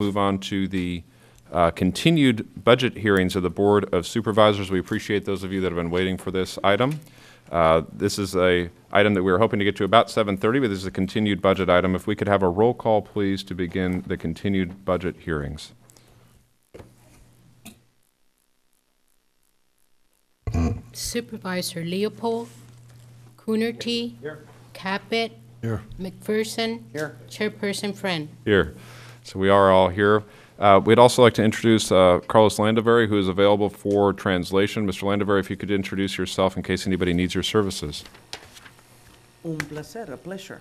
Move on to the uh, continued budget hearings of the Board of Supervisors. We appreciate those of you that have been waiting for this item. Uh, This is a item that we were hoping to get to about 7:30, but this is a continued budget item. If we could have a roll call, please, to begin the continued budget hearings. Supervisor Leopold, Coonerty. Here. Caput. Here. McPherson. Here. Chairperson Friend. Here. So we are all here. Uh, We'd also like to introduce uh, Carlos Landavery, who is available for translation. Mr. Landavery, if you could introduce yourself in case anybody needs your services. Un placer, a pleasure.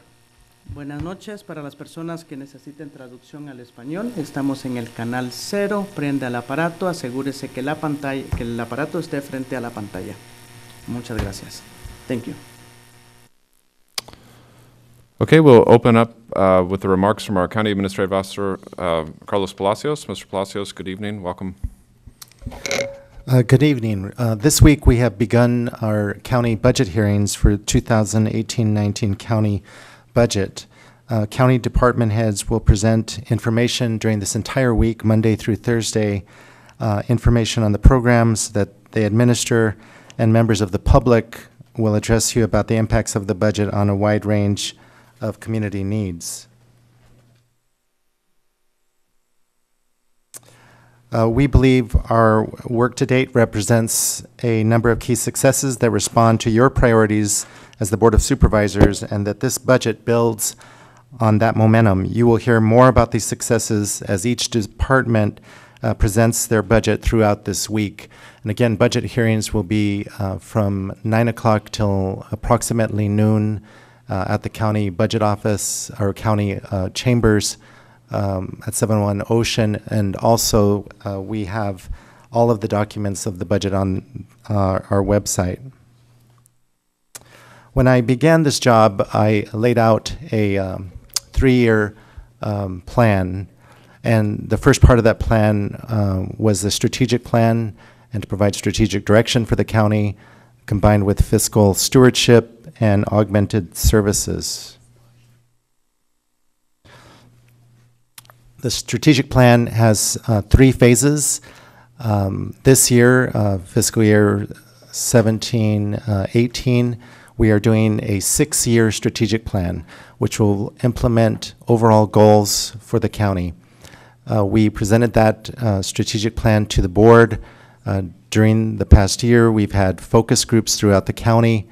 Buenas noches para las personas que necesiten traducción al español. Estamos en el canal cero. Prenda el aparato. Asegúrese que, la pantalla, que el aparato esté frente a la pantalla. Muchas gracias. Thank you. Okay, we'll open up uh, with the remarks from our County Administrative Officer, uh, Carlos Palacios. Mr. Palacios, good evening. Welcome. Uh, Good evening. Uh, This week, we have begun our county budget hearings for 2018-19 county budget. Uh, County department heads will present information during this entire week, Monday through Thursday, uh, information on the programs that they administer, and members of the public will address you about the impacts of the budget on a wide range of community needs. Uh, We believe our work to date represents a number of key successes that respond to your priorities as the Board of Supervisors, and that this budget builds on that momentum. You will hear more about these successes as each department uh, presents their budget throughout this week. And again, budget hearings will be uh, from 9 o'clock till approximately noon at the county budget office, or county uh, chambers um, at 71 Ocean, and also uh, we have all of the documents of the budget on uh, our website. When I began this job, I laid out a um, three-year um, plan, and the first part of that plan um, was the strategic plan and to provide strategic direction for the county, combined with fiscal stewardship and augmented services. The strategic plan has uh, three phases. Um, This year, uh, fiscal year 17, uh, 18, we are doing a six-year strategic plan, which will implement overall goals for the county. Uh, We presented that uh, strategic plan to the board. Uh, During the past year, we've had focus groups throughout the county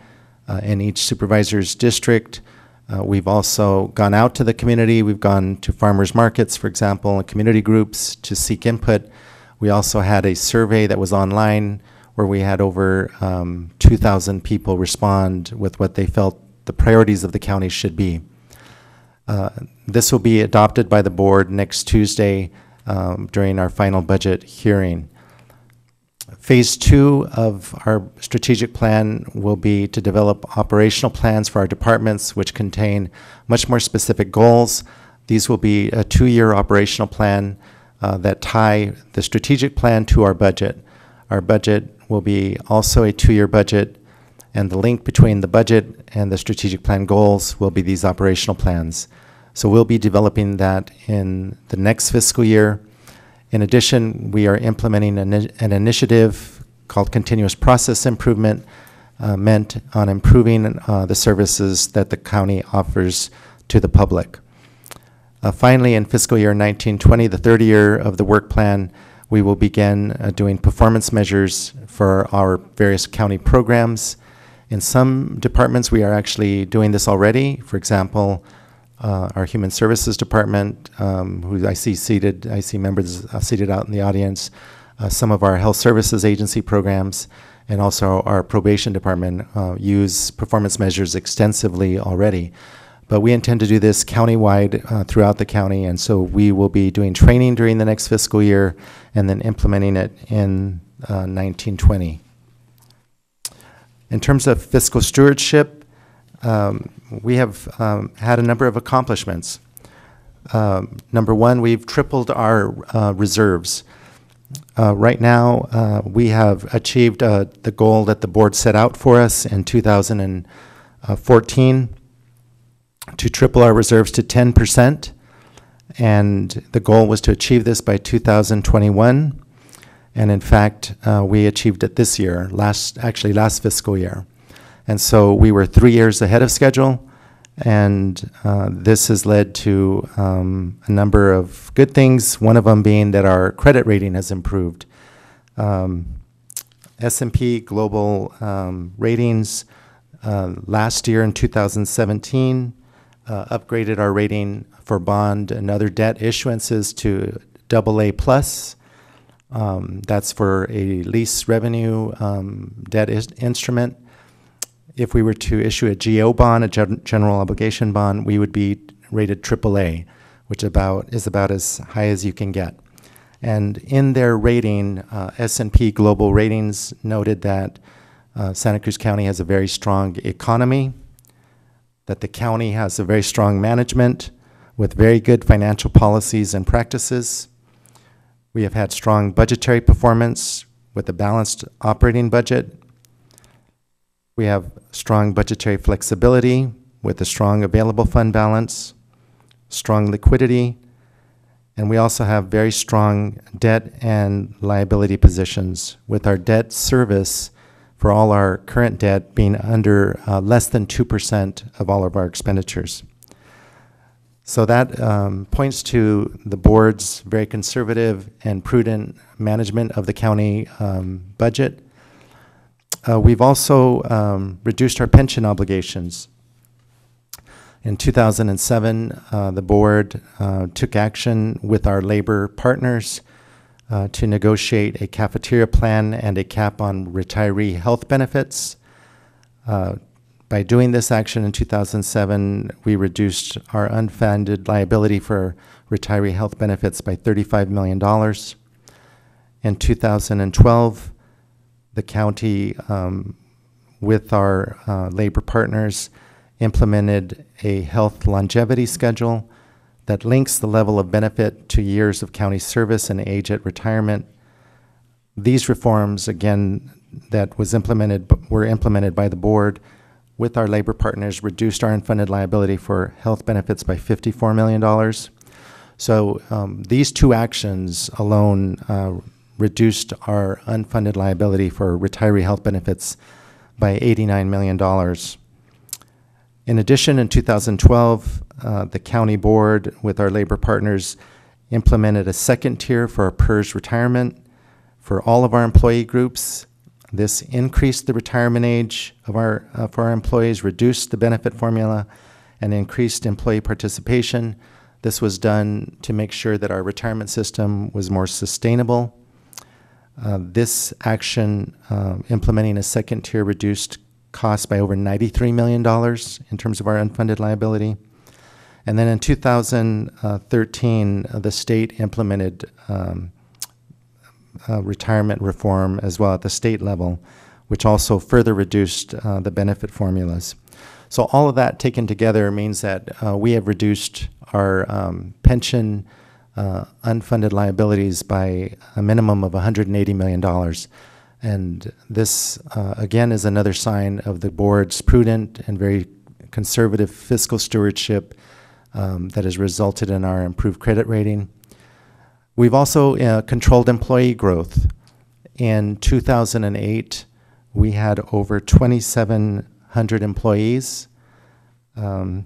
in each supervisor's district. Uh, We've also gone out to the community. We've gone to farmers markets, for example, and community groups to seek input. We also had a survey that was online where we had over um, 2,000 people respond with what they felt the priorities of the county should be. Uh, This will be adopted by the board next Tuesday um, during our final budget hearing. Phase two of our strategic plan will be to develop operational plans for our departments, which contain much more specific goals. These will be a two-year operational plan uh, that tie the strategic plan to our budget. Our budget will be also a two-year budget, and the link between the budget and the strategic plan goals will be these operational plans. So we'll be developing that in the next fiscal year. In addition, we are implementing an, an initiative called Continuous Process Improvement, uh, meant on improving uh, the services that the county offers to the public. Uh, finally, in fiscal year 1920, the third year of the work plan, we will begin uh, doing performance measures for our various county programs. In some departments, we are actually doing this already. For example, uh, our Human Services Department, um, who I see seated, I see members uh, seated out in the audience, uh, some of our Health Services Agency programs, and also our Probation Department uh, use performance measures extensively already. But we intend to do this countywide uh, throughout the county, and so we will be doing training during the next fiscal year and then implementing it in uh, 1920. In terms of fiscal stewardship, um, we have um, had a number of accomplishments. Um, number one, we've tripled our uh, reserves. Uh, right now, uh, we have achieved uh, the goal that the board set out for us in 2014 to triple our reserves to 10%. and the goal was to achieve this by 2021. And in fact, uh, we achieved it this year, last, actually last fiscal year. And so we were three years ahead of schedule, and uh, this has led to um, a number of good things, one of them being that our credit rating has improved. Um, S&P Global um, Ratings uh, last year in 2017 uh, upgraded our rating for bond and other debt issuances to double A plus. Um, that's for a lease revenue um, debt instrument. If we were to issue a GO bond, a gen- general obligation bond, we would be rated AAA, which about is about as high as you can get. And in their rating, uh, S&P Global Ratings noted that uh, Santa Cruz County has a very strong economy, that the county has a very strong management with very good financial policies and practices. We have had strong budgetary performance with a balanced operating budget. We have strong budgetary flexibility with a strong available fund balance, strong liquidity, and we also have very strong debt and liability positions with our debt service for all our current debt being under uh, less than 2% of all of our expenditures. So that um, points to the board's very conservative and prudent management of the county um, budget. Uh, we've also um, reduced our pension obligations. In 2007, uh, the board uh, took action with our labor partners uh, to negotiate a cafeteria plan and a cap on retiree health benefits. Uh, by doing this action in 2007, we reduced our unfunded liability for retiree health benefits by $35 million. In 2012, the county, um, with our uh, labor partners, implemented a health longevity schedule that links the level of benefit to years of county service and age at retirement. These reforms, again, that was implemented, were implemented by the board with our labor partners, reduced our unfunded liability for health benefits by $54 million. So um, these two actions alone uh, reduced our unfunded liability for retiree health benefits by $89 million. In addition, in 2012, uh, the county board, with our labor partners, implemented a second tier for our PERS retirement for all of our employee groups. This increased the retirement age of our, uh, for our employees, reduced the benefit formula, and increased employee participation. This was done to make sure that our retirement system was more sustainable. Uh, this action, uh, implementing a second tier, reduced costs by over $93 million in terms of our unfunded liability. And then in 2013, uh, the state implemented um, uh, retirement reform as well at the state level, which also further reduced uh, the benefit formulas. So all of that taken together means that uh, we have reduced our um, pension uh, unfunded liabilities by a minimum of $180 million. And this, uh, again, is another sign of the board's prudent and very conservative fiscal stewardship um, that has resulted in our improved credit rating. We've also uh, controlled employee growth. In 2008, we had over 2,700 employees. Um,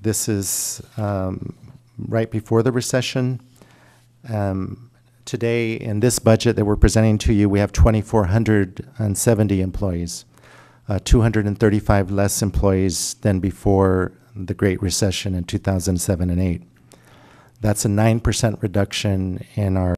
this is um, right before the recession. Um, today, in this budget that we're presenting to you, we have 2,470 employees, uh, 235 less employees than before the Great Recession in 2007 and 8. That's a 9% reduction in our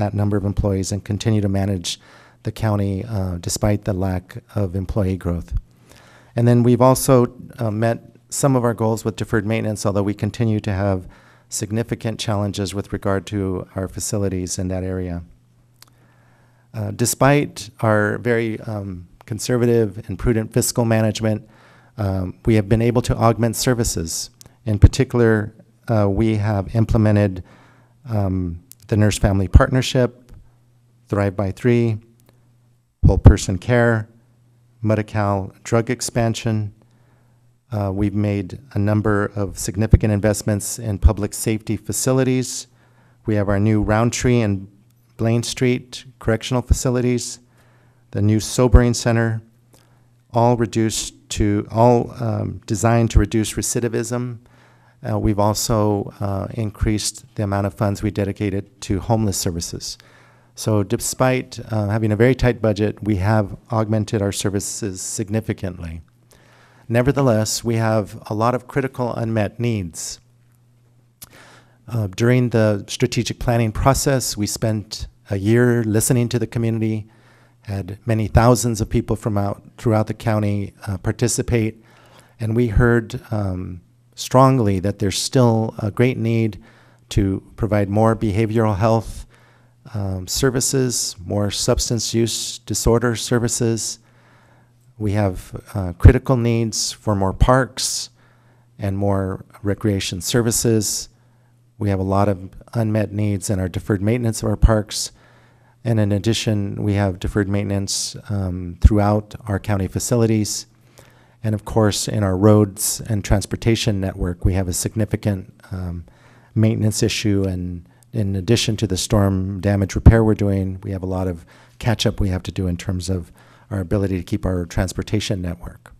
that number of employees and continue to manage the county uh, despite the lack of employee growth. And then we've also uh, met some of our goals with deferred maintenance, although we continue to have significant challenges with regard to our facilities in that area. Uh, despite our very um, conservative and prudent fiscal management, um, we have been able to augment services. In particular, uh, we have implemented um, the Nurse Family Partnership, Thrive by Three, Whole Person Care, Medi-Cal drug expansion. Uh, we've made a number of significant investments in public safety facilities. We have our new Rountree and Blaine Street correctional facilities, the new sobering center, all reduced to, all um, designed to reduce recidivism. Uh, we've also uh, increased the amount of funds we dedicated to homeless services. So despite uh, having a very tight budget, we have augmented our services significantly. Nevertheless, we have a lot of critical unmet needs. Uh, during the strategic planning process, we spent a year listening to the community, had many thousands of people from out throughout the county uh, participate, and we heard um, strongly that there's still a great need to provide more behavioral health um, services, more substance use disorder services. We have uh, critical needs for more parks and more recreation services. We have a lot of unmet needs in our deferred maintenance of our parks. And in addition, we have deferred maintenance um, throughout our county facilities. And of course, in our roads and transportation network, we have a significant um, maintenance issue. And in addition to the storm damage repair we're doing, we have a lot of catch up we have to do in terms of our ability to keep our transportation network.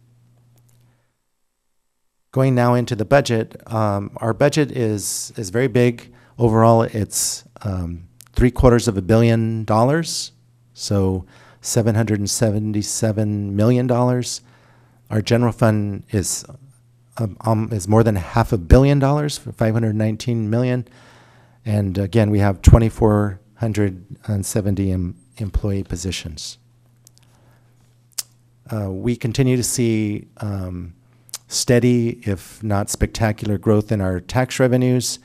Going now into the budget, um, our budget is, is very big. Overall, it's um, three quarters of a billion dollars, so $777 million. Our general fund is, um, um, is more than half a billion dollars, for 519 million. And again, we have 2,470 em- employee positions. Uh, we continue to see um, steady, if not spectacular, growth in our tax revenues,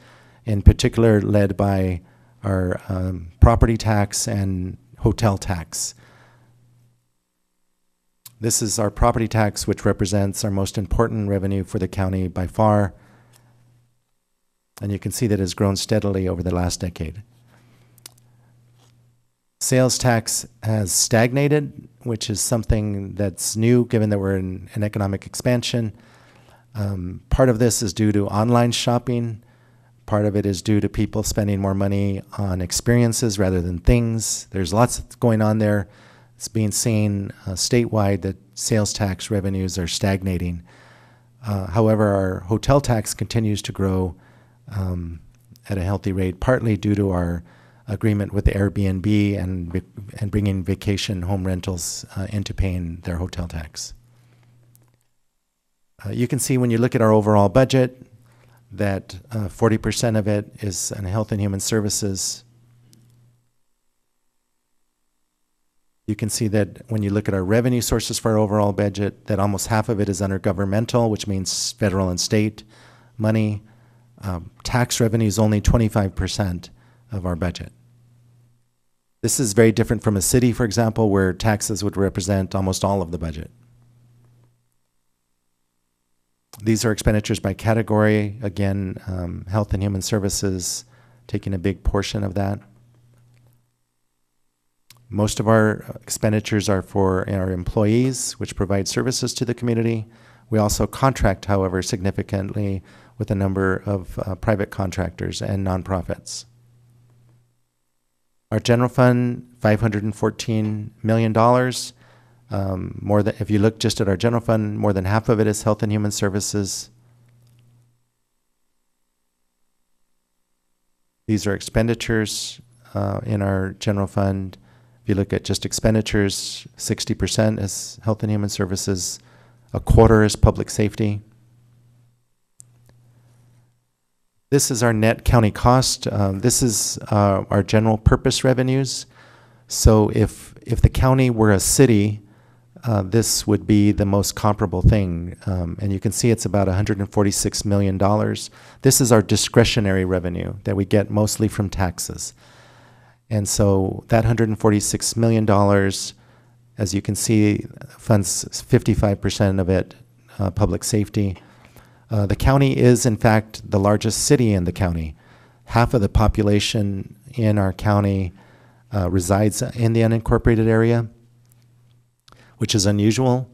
in particular led by our um, property tax and hotel tax. This is our property tax, which represents our most important revenue for the county by far. And you can see that it has grown steadily over the last decade. Sales tax has stagnated, which is something that's new given that we're in an economic expansion. Um, part of this is due to online shopping. Part of it is due to people spending more money on experiences rather than things. There's lots going on there. It's being seen uh, statewide that sales tax revenues are stagnating. Uh, however, our hotel tax continues to grow um, at a healthy rate, partly due to our agreement with Airbnb and, and bringing vacation home rentals uh, into paying their hotel tax. Uh, you can see when you look at our overall budget that uh, 40% of it is in health and human services. You can see that when you look at our revenue sources for our overall budget, that almost half of it is under governmental, which means federal and state money. Um, tax revenue is only 25% of our budget. This is very different from a city, for example, where taxes would represent almost all of the budget. These are expenditures by category. Again, um, health and human services taking a big portion of that. Most of our expenditures are for our employees, which provide services to the community. We also contract, however, significantly with a number of uh, private contractors and nonprofits. Our general fund, $514 million. Um, more than, if you look just at our general fund, more than half of it is health and human services. These are expenditures uh, in our general fund. If you look at just expenditures, 60% is health and human services, a quarter is public safety. This is our net county cost. Um, This is uh, our general purpose revenues. So if, if the county were a city, uh, this would be the most comparable thing. Um, And you can see it's about $146 million. This is our discretionary revenue that we get mostly from taxes. And so that $146 million, as you can see, funds 55% of it, uh, public safety. Uh, the county is, in fact, the largest city in the county. Half of the population in our county uh, resides in the unincorporated area, which is unusual.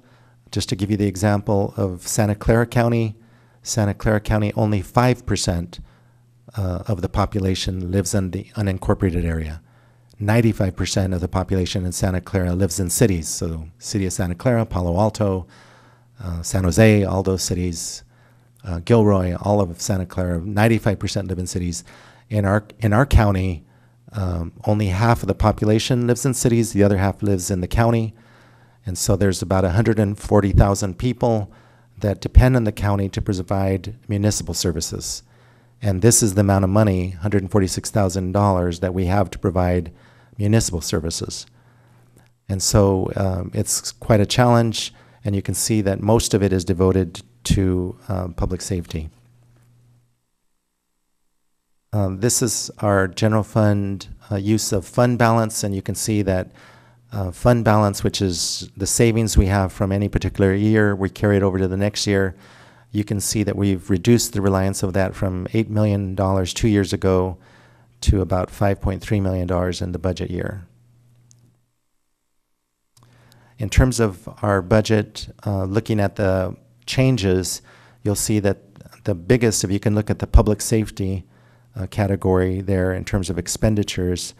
Just to give you the example of Santa Clara County, Santa Clara County, only 5% uh, of the population lives in the unincorporated area. 95% of the population in Santa Clara lives in cities. So, city of Santa Clara, Palo Alto, uh, San Jose, all those cities, uh, Gilroy, all of Santa Clara, 95% live in cities. In our in our county, um, only half of the population lives in cities. The other half lives in the county, and so there's about 140,000 people that depend on the county to provide municipal services. And this is the amount of money, $146,000, that we have to provide municipal services. And so um, it's quite a challenge, and you can see that most of it is devoted to uh, public safety. Um, this is our general fund uh, use of fund balance, and you can see that uh, fund balance, which is the savings we have from any particular year, we carry it over to the next year. You can see that we've reduced the reliance of that from $8 million two years ago to about $5.3 million in the budget year. In terms of our budget, uh, looking at the changes, you'll see that the biggest, if you can look at the public safety uh, category there in terms of expenditures,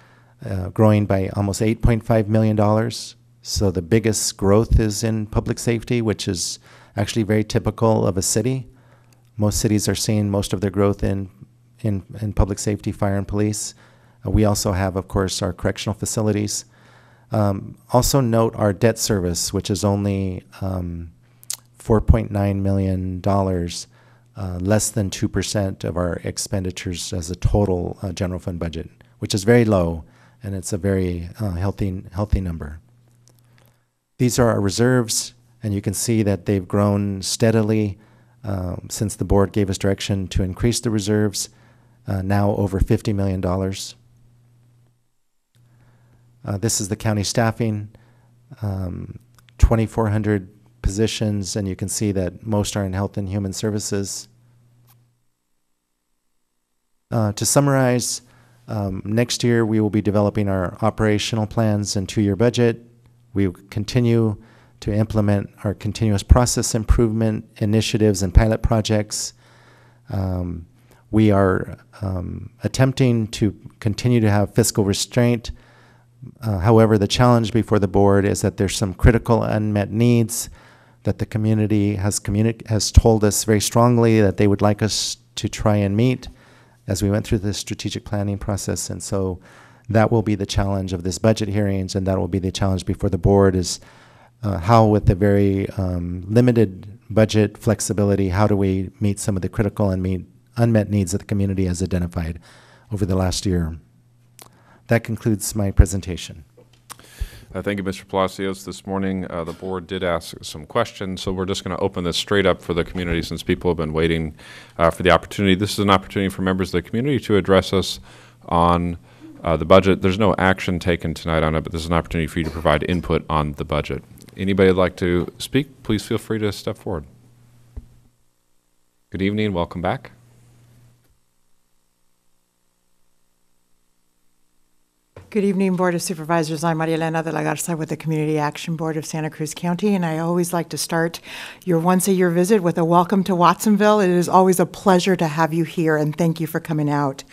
uh, growing by almost $8.5 million. So the biggest growth is in public safety, which is actually very typical of a city. Most cities are seeing most of their growth in, in, in public safety, fire, and police. Uh, we also have, of course, our correctional facilities. Um, also note our debt service, which is only um, $4.9 million, uh, less than 2% of our expenditures as a total uh, general fund budget, which is very low, and it's a very uh, healthy, healthy number. These are our reserves, and you can see that they've grown steadily um, since the board gave us direction to increase the reserves, uh, now over $50 million. Uh, this is the county staffing, um, 2,400 positions, and you can see that most are in health and human services. Uh, to summarize, um, next year we will be developing our operational plans and two-year budget. We will continue to implement our continuous process improvement initiatives and pilot projects. Um, we are um, attempting to continue to have fiscal restraint. Uh, however, the challenge before the board is that there's some critical unmet needs that the community has communi- has told us very strongly that they would like us to try and meet as we went through the strategic planning process. And so that will be the challenge of this budget hearings, and that will be the challenge before the board is uh, how, with the very um, limited budget flexibility, how do we meet some of the critical and meet unmet needs that the community has identified over the last year. That concludes my presentation. Uh, Thank you, Mr. Palacios. This morning, uh, the board did ask some questions, so we're just going to open this straight up for the community since people have been waiting uh, for the opportunity. This is an opportunity for members of the community to address us on uh, the budget. There's no action taken tonight on it, but this is an opportunity for you to provide input on the budget. Anybody would like to speak, please feel free to step forward. Good evening, welcome back. Good evening, Board of Supervisors. I'm Maria Elena de la Garza with the Community Action Board of Santa Cruz County, and I always like to start your once-a-year visit with a welcome to Watsonville. It is always a pleasure to have you here, and thank you for coming out.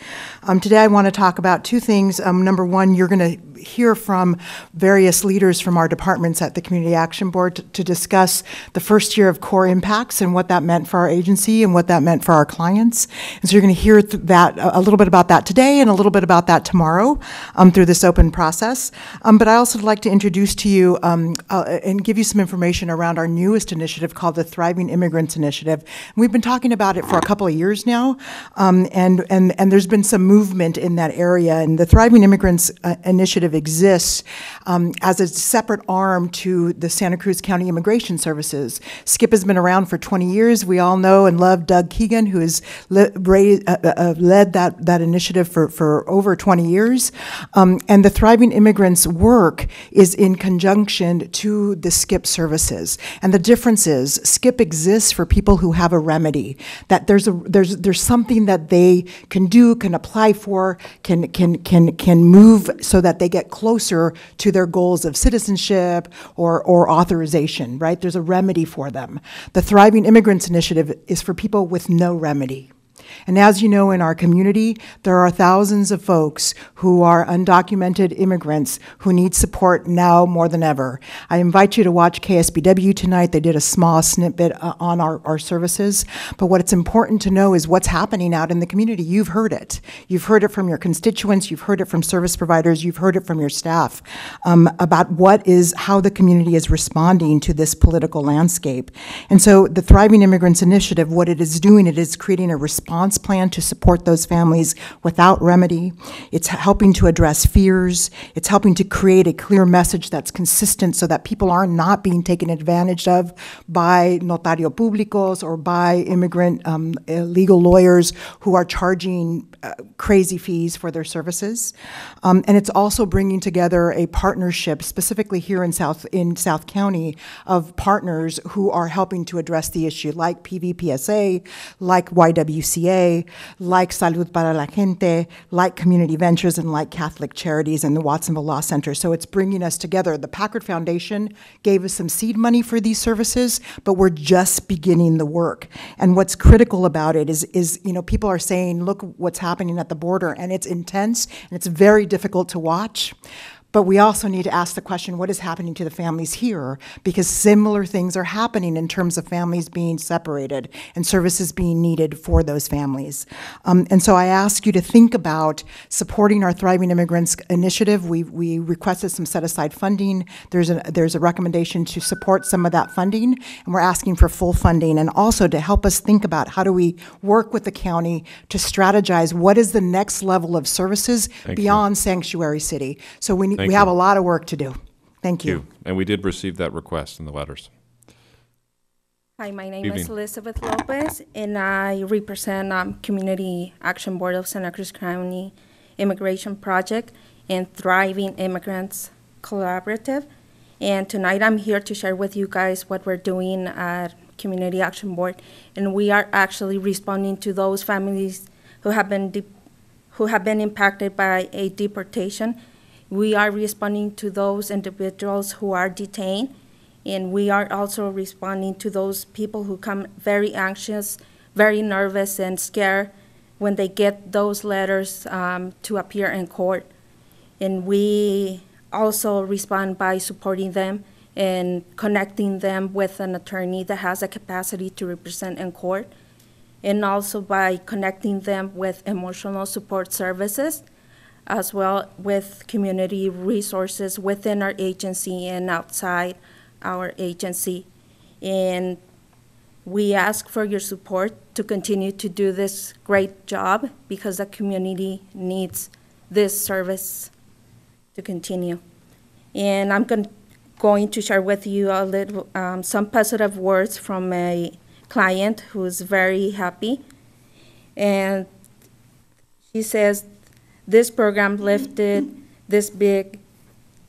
Um, today, I want to talk about two things. Um, number one, you're going to hear from various leaders from our departments at the Community Action Board to, to discuss the first year of core impacts and what that meant for our agency and what that meant for our clients. And so you're going to hear th- that a little bit about that today and a little bit about that tomorrow um, through this open process. Um, But I also would like to introduce to you um, uh, and give you some information around our newest initiative called the Thriving Immigrants Initiative. We've been talking about it for a couple of years now, um, and, and, and there's been some movement in that area. And the Thriving Immigrants uh, Initiative exists um, as a separate arm to the Santa Cruz County Immigration Services. SKIP has been around for 20 years. We all know and love Doug Keegan, who has le- uh, uh, uh, led that, that initiative for, for over 20 years. Um, and the Thriving Immigrants work is in conjunction to the SKIP services. And the difference is SKIP exists for people who have a remedy, that there's, a, there's, there's something that they can do, can apply for, can, can, can, can move so that they get closer to their goals of citizenship or, or authorization, right? There's a remedy for them. The Thriving Immigrants Initiative is for people with no remedy. And as you know, in our community, there are thousands of folks who are undocumented immigrants who need support now more than ever. I invite you to watch KSBW tonight. They did a small snippet uh, on our, our services. But what it's important to know is what's happening out in the community. You've heard it. You've heard it from your constituents. You've heard it from service providers. You've heard it from your staff um, about what is, how the community is responding to this political landscape. And so the Thriving Immigrants Initiative, what it is doing, it is creating a response plan to support those families without remedy. It's helping to address fears. It's helping to create a clear message that's consistent so that people are not being taken advantage of by notario públicos or by immigrant um, legal lawyers who are charging uh, crazy fees for their services. Um, and it's also bringing together a partnership, specifically here in South in South County, of partners who are helping to address the issue, like PVPSA, like Like Salud para la Gente, like Community Ventures, and like Catholic Charities and the Watsonville Law Center. So it's bringing us together. The Packard Foundation gave us some seed money for these services, but we're just beginning the work. And what's critical about it is, is you know, people are saying, look what's happening at the border, and it's intense and it's very difficult to watch. But we also need to ask the question what is happening to the families here? Because similar things are happening in terms of families being separated and services being needed for those families. Um, and so I ask you to think about supporting our Thriving Immigrants Initiative. We, we requested some set aside funding. There's a, there's a recommendation to support some of that funding, and we're asking for full funding and also to help us think about how do we work with the county to strategize what is the next level of services Thank you. beyond Sanctuary City. So we, need, Thank we have a lot of work to do. Thank you. you. And we did receive that request in the letters. Hi, my name Evening. is Elizabeth Lopez, and I represent um, Community Action Board of Santa Cruz County Immigration Project and Thriving Immigrants Collaborative. And tonight I'm here to share with you guys what we're doing at Community Action Board. And we are actually responding to those families who have been de- who have been impacted by a deportation. We are responding to those individuals who are detained, and we are also responding to those people who come very anxious, very nervous, and scared when they get those letters um, to appear in court. And we also respond by supporting them and connecting them with an attorney that has a capacity to represent in court and also by connecting them with emotional support services, as well with community resources within our agency and outside our agency. And we ask for your support to continue to do this great job because the community needs this service to continue. And I'm going to share with you a little, um, some positive words from a client who's very happy. And she says, this program lifted this big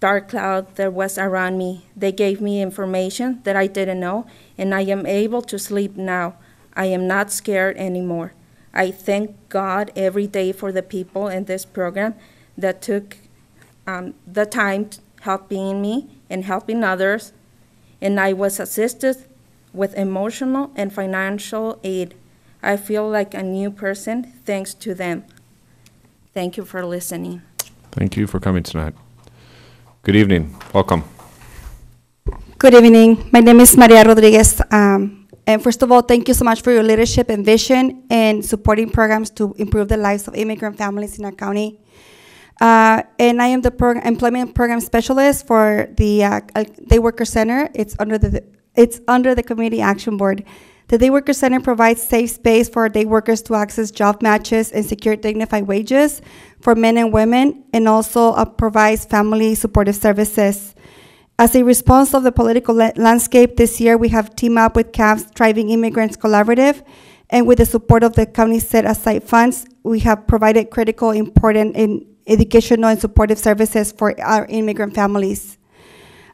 dark cloud that was around me. They gave me information that I didn't know, and I am able to sleep now. I am not scared anymore. I thank God every day for the people in this program that took um, the time helping me and helping others, and I was assisted with emotional and financial aid. I feel like a new person thanks to them. Thank you for listening. Thank you for coming tonight. Good evening. Welcome. Good evening. My name is Maria Rodriguez. Um, and first of all, thank you so much for your leadership and vision and supporting programs to improve the lives of immigrant families in our county. Uh, and I am the prog- employment program specialist for the uh, uh, Day Worker Center. It's under the it's under the Community Action Board. The Day Worker Center provides safe space for day workers to access job matches and secure dignified wages for men and women, and also uh, provides family supportive services. As a response of the political la- landscape this year, we have teamed up with CAB's Thriving Immigrants Collaborative, and with the support of the county set aside funds, we have provided critical, important, in educational and supportive services for our immigrant families.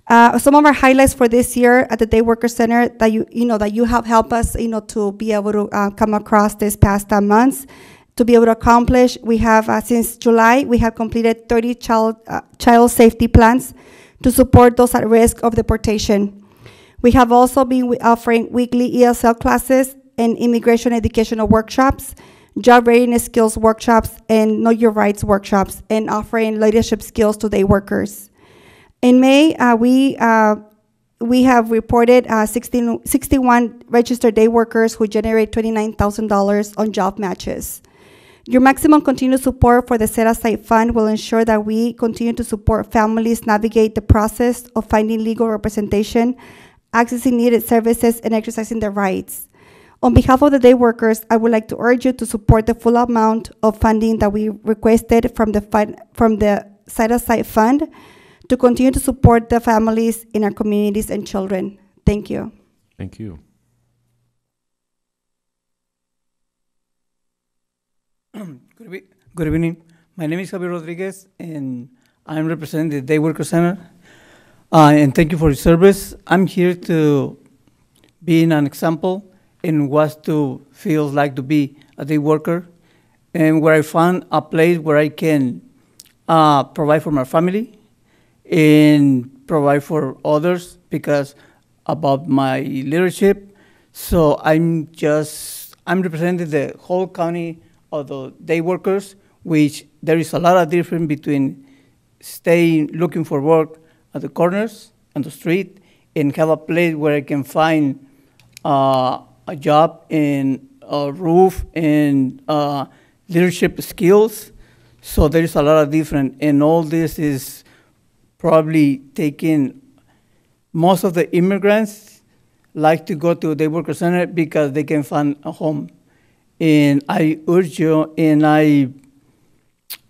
Uh, some of our highlights for this year at the Day Worker Center that you you know that you have helped us you know to be able to uh, come across this past uh, months to be able to accomplish. We have uh, since July we have completed 30 child uh, child safety plans to support those at risk of deportation. We have also been offering weekly ESL classes and immigration educational workshops, job readiness skills workshops, and know your rights workshops, and offering leadership skills to day workers. In May, uh, we, uh, we have reported uh, 16 61 registered day workers who generate $29,000 on job matches. Your maximum continued support for the Set Aside Fund will ensure that we continue to support families navigate the process of finding legal representation, accessing needed services, and exercising their rights. On behalf of the day workers, I would like to urge you to support the full amount of funding that we requested from the fund, from the Set Aside Fund to continue to support the families in our communities and children. Thank you. Thank you. Good, evening. My name is Javier Rodriguez, and I'm representing the Day Worker Center. Uh, and thank you for your service. I'm here to be an example in what to feels like to be a day worker, and where I found a place where I can uh, provide for my family and provide for others because about my leadership. So I'm just I'm representing the whole county of the day workers, which there is a lot of difference between staying looking for work at the corners on the street and have a place where I can find uh, a job and a roof and uh, leadership skills. So there is a lot of different, and all this is probably taking most of the immigrants like to go to the worker center because they can find a home. And I urge you and I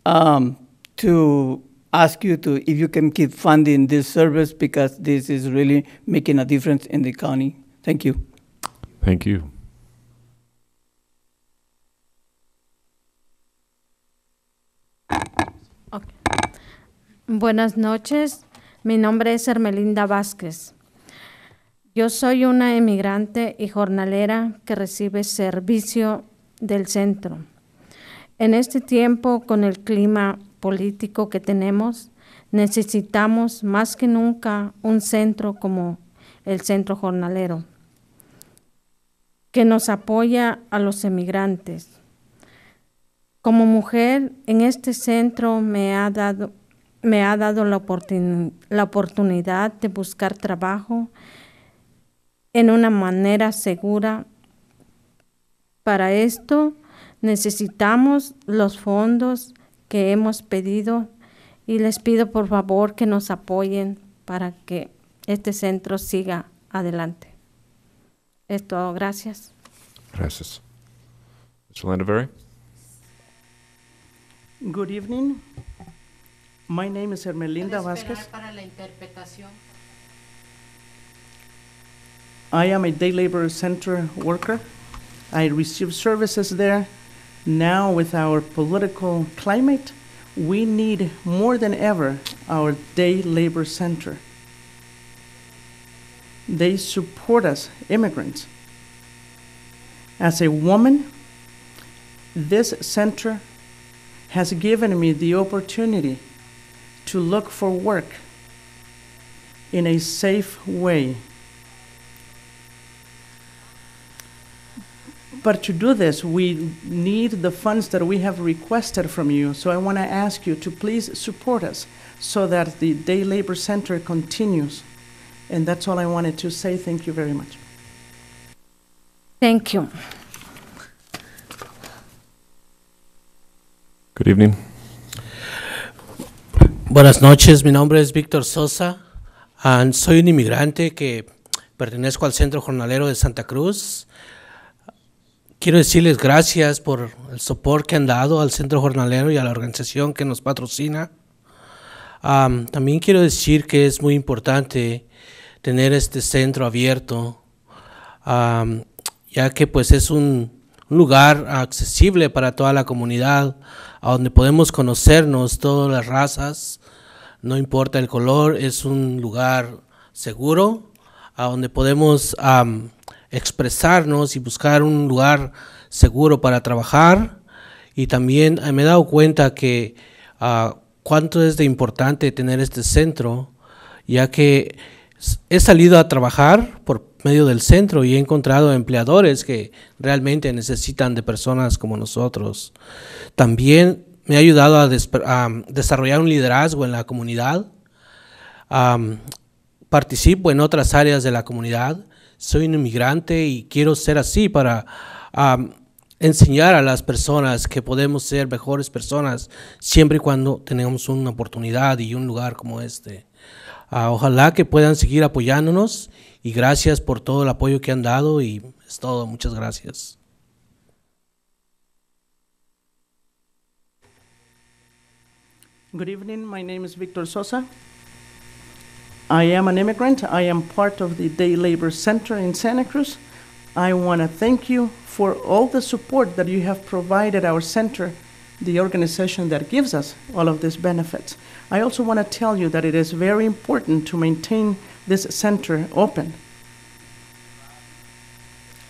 um, to ask you to if you can keep funding this service because this is really making a difference in the county. Thank you. Thank you. Buenas noches, mi nombre es Hermelinda Vázquez. Yo soy una emigrante y jornalera que recibe servicio del centro. En este tiempo, con el clima político que tenemos, necesitamos más que nunca un centro como el centro jornalero, que nos apoya a los emigrantes. Como mujer, en este centro me ha dado, me ha dado la, oportun- la oportunidad de buscar trabajo en una manera segura. Para esto necesitamos los fondos que hemos pedido y les pido por favor que nos apoyen para que este centro siga adelante. Es todo, gracias. Gracias. Mr. Good evening. My name is Hermelinda ¿Puede Vasquez. para la interpretación? I am a day labor center worker. I receive services there. Now, with our political climate, we need more than ever our day labor center. They support us, immigrants. As a woman, this center has given me the opportunity to look for work in a safe way. But to do this, we need the funds that we have requested from you. So I want to ask you to please support us so that the Day Labor Center continues. And that's all I wanted to say. Thank you very much. Thank you. Good evening. Buenas noches, mi nombre es Víctor Sosa. and soy un inmigrante que pertenezco al Centro Jornalero de Santa Cruz. Quiero decirles gracias por el soporte que han dado al Centro Jornalero y a la organización que nos patrocina. Am, también quiero decir que es muy importante tener este centro abierto, am, ya que pues es un, un lugar accesible para toda la comunidad, a donde podemos conocernos todas las razas, no importa el color, es un lugar seguro, a donde podemos expresarnos y buscar un lugar seguro para trabajar. Y también eh, me he dado cuenta que ah, cuánto es de importante tener este centro, ya que he salido a trabajar por medio del centro y he encontrado empleadores que realmente necesitan de personas como nosotros. También me ha ayudado a, a desarrollar un liderazgo en la comunidad. Am, participo en otras áreas de la comunidad. Soy un inmigrante y quiero ser así para am, enseñar a las personas que podemos ser mejores personas siempre y cuando tenemos una oportunidad y un lugar como este. Ah, ojalá que puedan seguir apoyándonos y gracias por todo el apoyo que han dado y es todo. Muchas gracias. Good evening. My name is Victor Sosa. I am an immigrant. I am part of the Day Labor Center in Santa Cruz. I want to thank you for all the support that you have provided our center, the organization that gives us all of these benefits. I also want to tell you that it is very important to maintain this center open.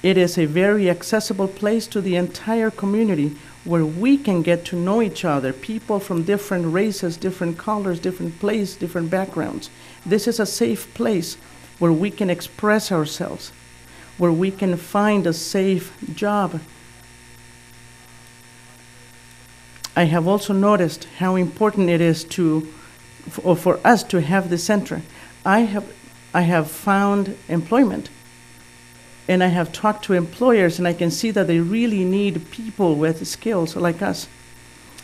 It is a very accessible place to the entire community where we can get to know each other, people from different races, different colors, different places, different backgrounds. This is a safe place where we can express ourselves, where we can find a safe job. I have also noticed how important it is to, for, for us to have the center. I have, I have found employment and I have talked to employers, and I can see that they really need people with skills like us.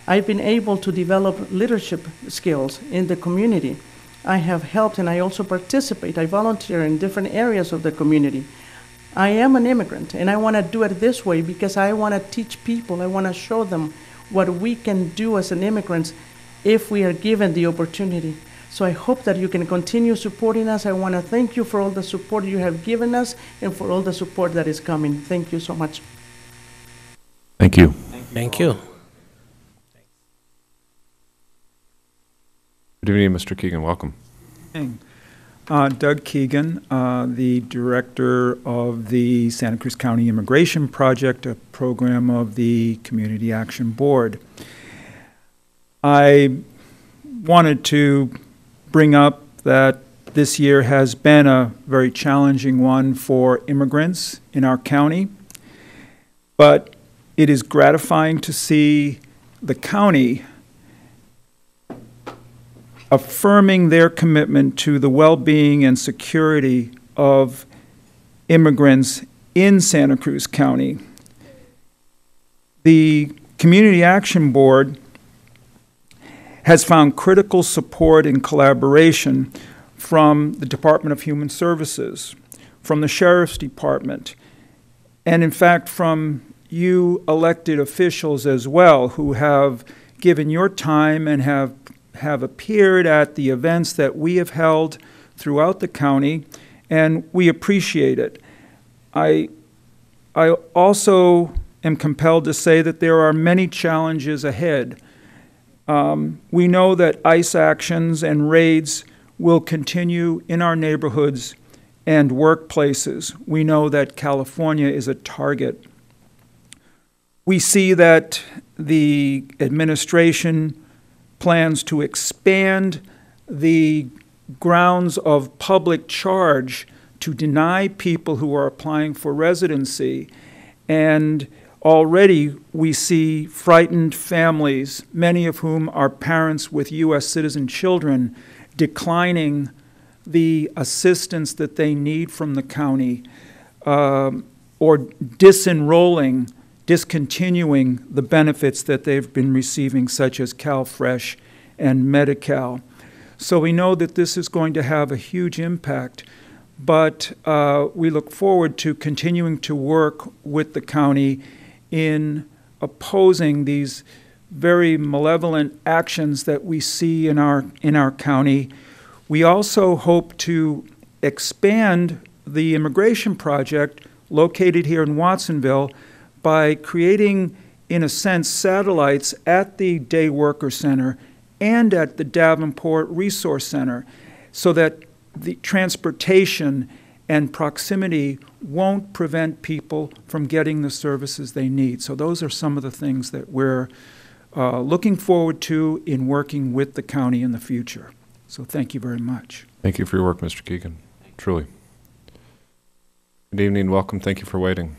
I've been able to develop leadership skills in the community. I have helped, and I also participate. I volunteer in different areas of the community. I am an immigrant, and I want to do it this way because I want to teach people, I want to show them what we can do as an immigrants if we are given the opportunity. So I hope that you can continue supporting us. I want to thank you for all the support you have given us and for all the support that is coming. Thank you so much. Thank you. Thank you. Good evening, Mr. Keegan. Welcome. Morning. Uh, Doug Keegan, uh, the director of the Santa Cruz County Immigration Project, a program of the Community Action Board. I wanted to bring up that this year has been a very challenging one for immigrants in our county, but it is gratifying to see the county affirming their commitment to the well-being and security of immigrants in Santa Cruz County. The Community Action Board has found critical support and collaboration from the Department of Human Services, from the Sheriff's Department, and in fact from you elected officials as well who have given your time and have have appeared at the events that we have held throughout the county, and we appreciate it. I, I also am compelled to say that there are many challenges ahead. Um, we know that ICE actions and raids will continue in our neighborhoods and workplaces. We know that California is a target. We see that the administration plans to expand the grounds of public charge to deny people who are applying for residency. And already we see frightened families, many of whom are parents with U.S. citizen children, declining the assistance that they need from the county um, or disenrolling discontinuing the benefits that they've been receiving, such as CalFresh and Medi-Cal. So we know that this is going to have a huge impact, but uh, we look forward to continuing to work with the county in opposing these very malevolent actions that we see in our in our county. We also hope to expand the immigration project located here in Watsonville by creating, in a sense, satellites at the Day Worker Center and at the Davenport Resource Center so that the transportation and proximity won't prevent people from getting the services they need. So those are some of the things that we're uh, looking forward to in working with the county in the future. So thank you very much. Thank you for your work, Mr. Keegan. Truly. Good evening, welcome, thank you for waiting.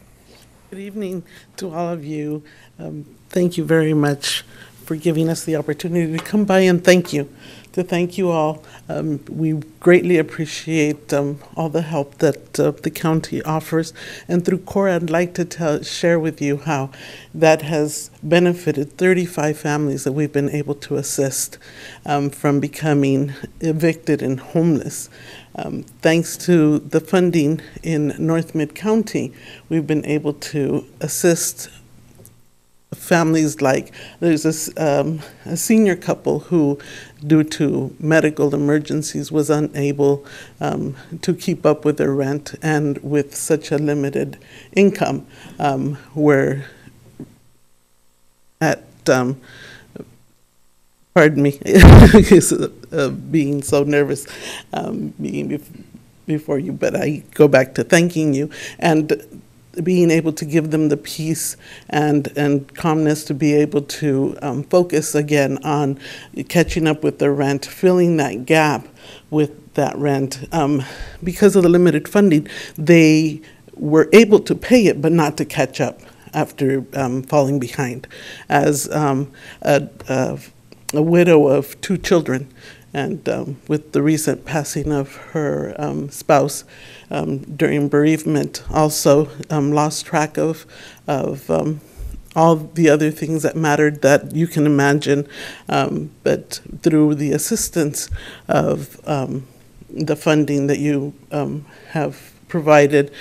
Good evening to all of you. Um, Thank you very much for giving us the opportunity to come by and thank you, to thank you all. Um, We greatly appreciate um, all the help that uh, the county offers. And through Cora, I'd like to tell, share with you how that has benefited 35 families that we've been able to assist um, from becoming evicted and homeless. Um, Thanks to the funding in North Mid County, we've been able to assist families like there's a, um, a senior couple who, due to medical emergencies, was unable um, to keep up with their rent and with such a limited income, um, were at um, pardon me, uh, being so nervous, um, being bef- before you, but I go back to thanking you. And being able to give them the peace and, and calmness to be able to um, focus again on catching up with their rent, filling that gap with that rent. Um, because of the limited funding, they were able to pay it, but not to catch up after um, falling behind. As um, a, a, a widow of two children, and um, with the recent passing of her um, spouse um, during bereavement, also um, lost track of of um, all the other things that mattered that you can imagine. But through the assistance of the funding that you have provided,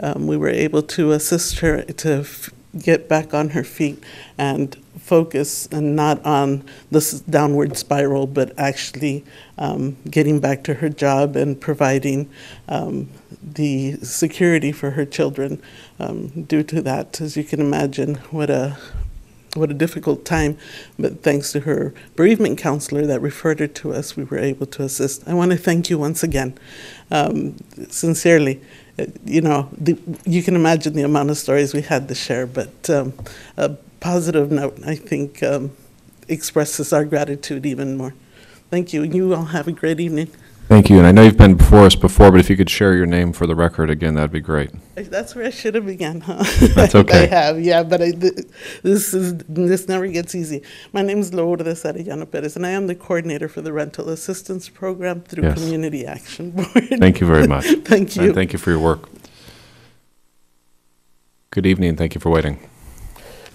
um, we were able to assist her to get back on her feet and focus and not on this downward spiral, but actually um, getting back to her job and providing um, the security for her children. Um, due to that, as you can imagine, what a what a difficult time. But thanks to her bereavement counselor that referred her to us, we were able to assist. I want to thank you once again, um, sincerely. Uh, You know, the, you can imagine the amount of stories we had to share, but um, a positive note, I think, um, expresses our gratitude even more. Thank you, and you all have a great evening. Thank you, and I know you've been before us before, but if you could share your name for the record again, that'd be great. That's where I should have begun, huh? That's I have, yeah, but I, th- this is, this never gets easy. My name is Lourdes Arellano Perez, and I am the coordinator for the rental assistance program through Yes. Community Action Board. Thank you very much. Thank And you. thank you for your work. Good evening, thank you for waiting.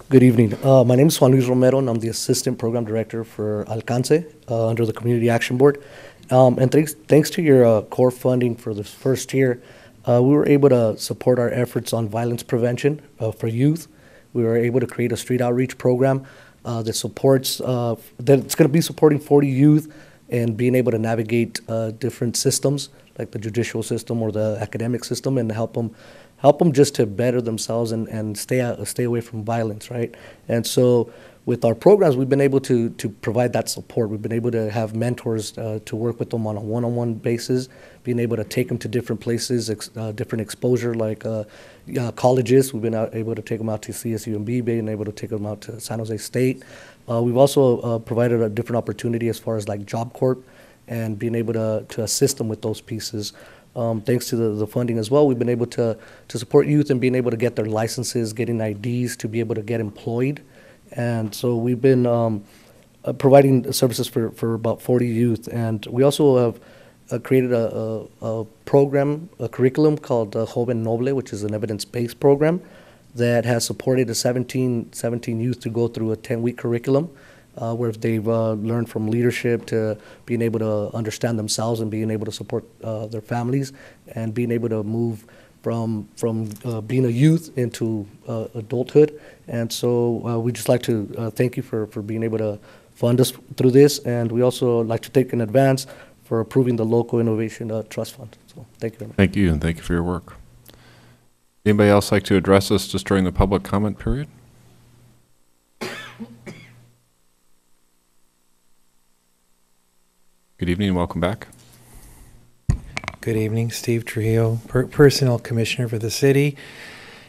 Good evening. Uh, my name is Juan Luis Romero, and I'm the Assistant Program Director for Alcance uh, under the Community Action Board. Um, and thanks, thanks to your uh, core funding for the first year, uh, we were able to support our efforts on violence prevention uh, for youth. We were able to create a street outreach program uh, that supports, that's going to be supporting 40 youth and being able to navigate different systems like the judicial system or the academic system and help them help them just to better themselves and, and stay out, stay away from violence, right? And so with our programs, we've been able to to provide that support. We've been able to have mentors uh, to work with them on a one-on-one basis, being able to take them to different places, ex, uh, different exposure, like uh, colleges. We've been able to take them out to CSUMB, being able to take them out to San Jose State. Uh, we've also uh, provided a different opportunity as far as like Job Corps and being able to, to assist them with those pieces. Um, thanks to the, the funding as well, we've been able to, to support youth and being able to get their licenses, getting IDs to be able to get employed. And so we've been um, uh, providing services for, for about 40 youth. And we also have uh, created a, a, a program, a curriculum called uh, Joven Noble, which is an evidence-based program that has supported the 17, 17 youth to go through a 10-week curriculum uh, where they've uh, learned from leadership to being able to understand themselves and being able to support uh, their families and being able to move from from uh, being a youth into uh, adulthood. And so uh, we just like to thank you for, for being able to fund us through this. And we also like to take in advance for approving the local innovation trust fund. So thank you very much. Thank you, and thank you for your work. Anybody else like to address us just during the public comment period? Good evening and welcome back. Good evening, Steve Trujillo, per- Personnel Commissioner for the city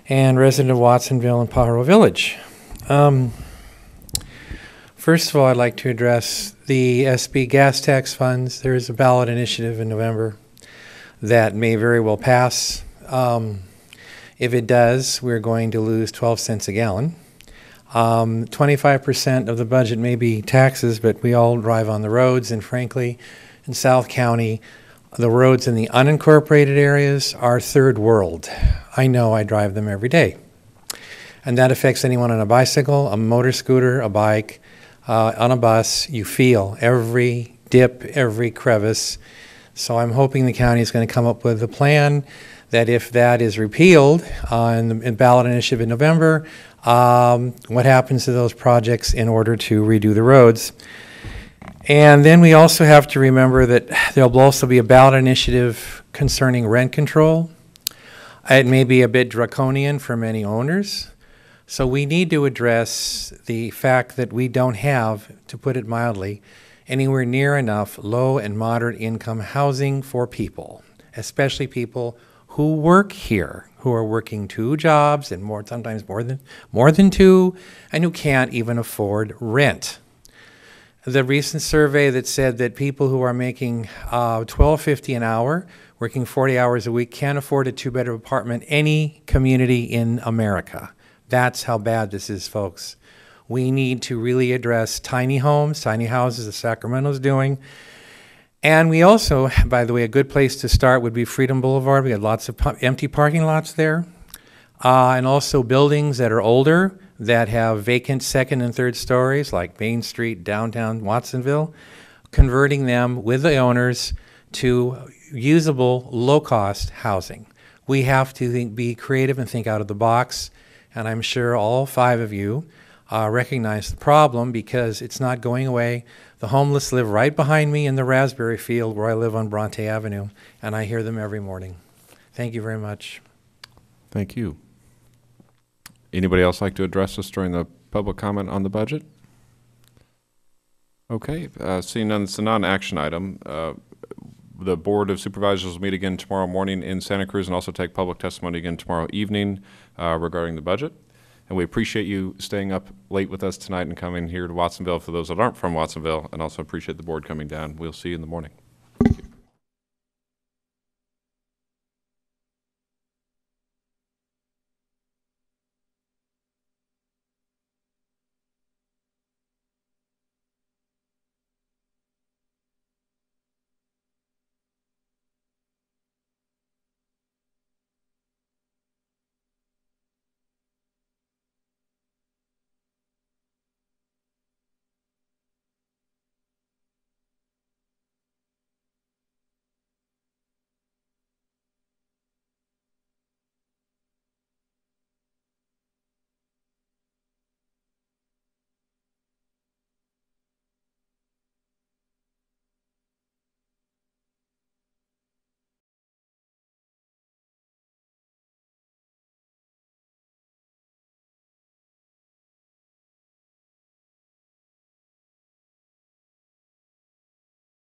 and resident of Watsonville and Pajaro Village. Um, First of all, I'd like to address the SB gas tax funds. There is a ballot initiative in November that may very well pass. Um, If it does, we're going to lose 12 cents a gallon. Um, 25% of the budget may be taxes, but we all drive on the roads, and frankly, in South County, the roads in the unincorporated areas are third world. I know I drive them every day. And that affects anyone on a bicycle, a motor scooter, a bike, uh, on a bus. You feel every dip, every crevice. So I'm hoping the county is going to come up with a plan that if that is repealed uh, in the in ballot initiative in November, um, what happens to those projects in order to redo the roads? And then we also have to remember that there'll also be a ballot initiative concerning rent control. It may be a bit draconian for many owners. So we need to address the fact that we don't have, to put it mildly, anywhere near enough low and moderate income housing for people, especially people who work here, who are working two jobs and more sometimes more than more than two, and who can't even afford rent the recent survey that said that people who are making uh, 12.50 an hour, working 40 hours a week, can't afford a two-bedroom apartment any community in America. That's how bad this is, folks. We need to really address tiny homes, tiny houses, as Sacramento's doing. And we also, by the way, a good place to start would be Freedom Boulevard. We got lots of empty parking lots there. Uh, and also buildings that are older that have vacant second and third stories, like Main Street, downtown Watsonville, converting them with the owners to usable, low cost housing. We have to think, be creative and think out of the box. And I'm sure all five of you uh, recognize the problem because it's not going away. The homeless live right behind me in the raspberry field where I live on Bronte Avenue, and I hear them every morning. Thank you very much. Thank you. Anybody else like to address us during the public comment on the budget? Okay, uh, seeing none, it's a non-action item. Uh, The Board of Supervisors will meet again tomorrow morning in Santa Cruz and also take public testimony again tomorrow evening uh, regarding the budget. And we appreciate you staying up late with us tonight and coming here to Watsonville for those that aren't from Watsonville, and also appreciate the board coming down. We'll see you in the morning.